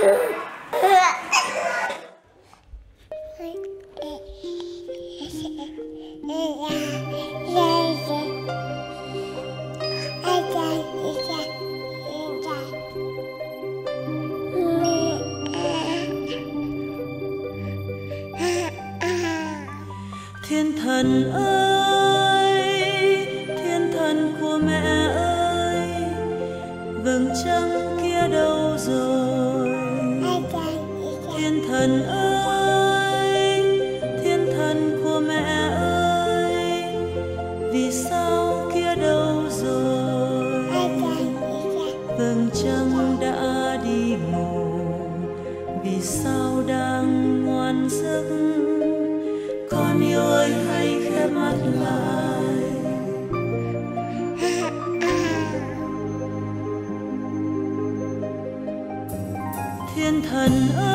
thiên thần ơi thiên thần của mẹ ơi vầng trăng kia đâu rồi? Thiên thần ơi thiên thần của mẹ ơi vì sao kia đâu rồi? Vầng trăng đã đi ngủ vì sao đang ngoan giấc? Con yêu ơi hãy khép mắt lại. Thiên thần ơi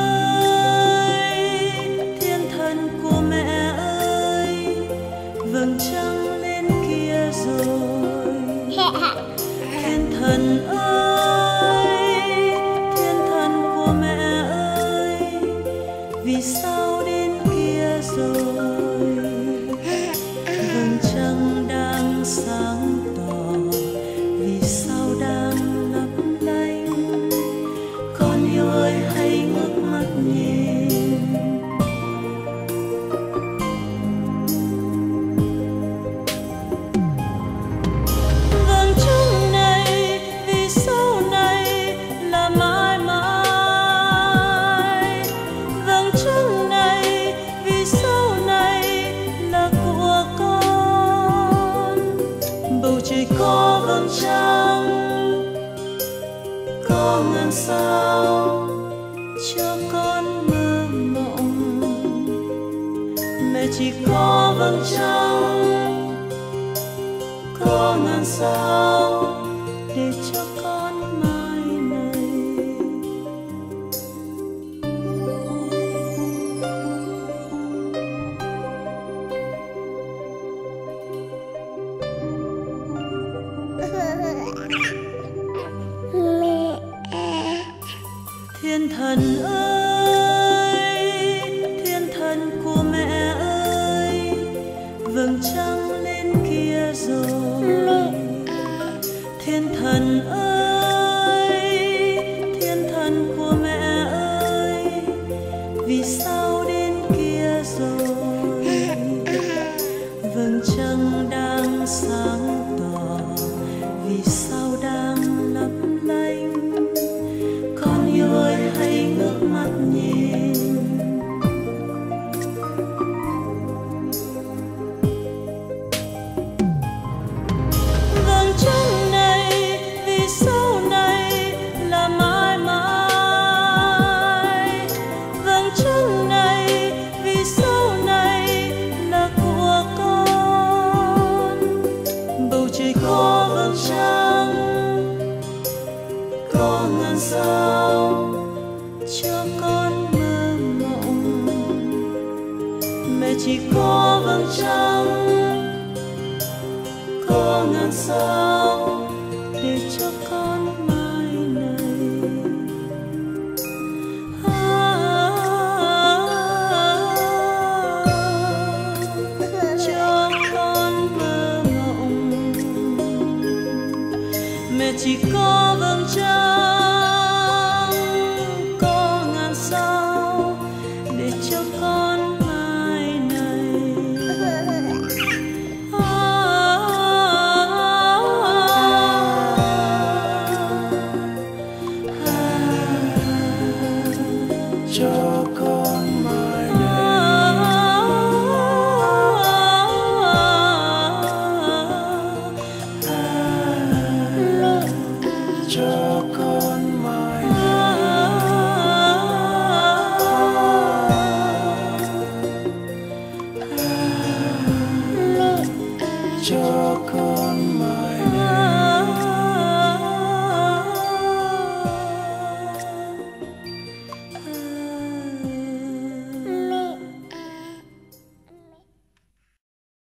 có ngàn sao cho con mơ mộng. Mẹ chỉ có vầng trăng có ngàn sao thiên thần ơi, thiên thần của mẹ ơi, vầng trăng lên kia rồi. Thiên thần ơi, thiên thần của mẹ ơi, vì sao đến kia rồi? Vầng trăng đang sáng cho con mơ mộng. Mẹ chỉ có vầng trăng có ngàn sao để cho con mai này. À, cho con mơ mộng. Mẹ chỉ có vầng trăng cho